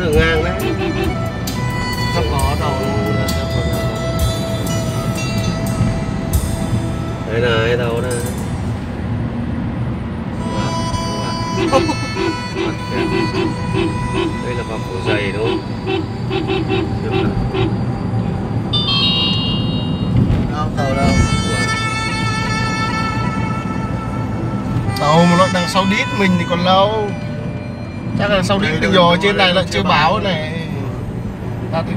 đường ngang đấy. Không có đầu. Đây này đâu đây Vâng, đây là vào cổ dày đúng không? Đâu tàu đâu? Tàu mà nó đằng sau đít mình thì còn lâu chắc là sau đây, rồi trên này là chưa báo. báo này ta thì